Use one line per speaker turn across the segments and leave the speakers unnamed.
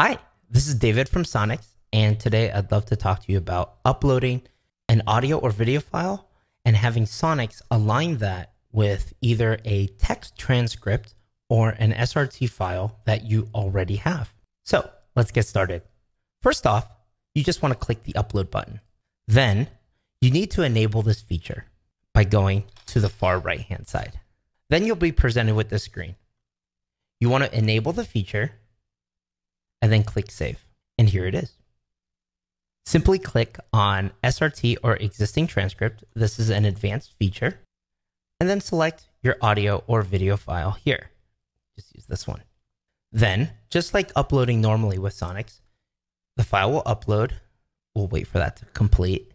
Hi, this is David from Sonix, and today I'd love to talk to you about uploading an audio or video file and having Sonix align that with either a text transcript or an SRT file that you already have. So let's get started. First off, you just want to click the upload button. Then you need to enable this feature by going to the far right hand side. Then you'll be presented with this screen. You want to enable the feature and then click save. And here it is. Simply click on SRT or existing transcript. This is an advanced feature. And then select your audio or video file here. Just use this one. Then, just like uploading normally with Sonix, the file will upload. We'll wait for that to complete.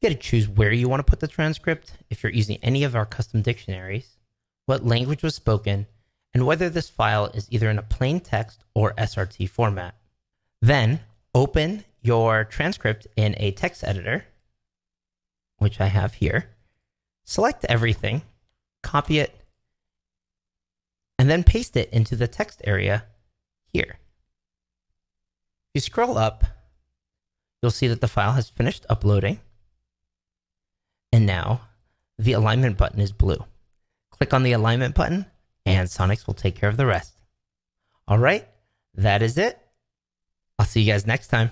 You got to choose where you want to put the transcript, if you're using any of our custom dictionaries, what language was spoken, and whether this file is either in a plain text or SRT format. Then open your transcript in a text editor, which I have here. Select everything, copy it, and then paste it into the text area here. If you scroll up, you'll see that the file has finished uploading. And now the alignment button is blue. Click on the alignment button and Sonix will take care of the rest. All right, that is it. I'll see you guys next time.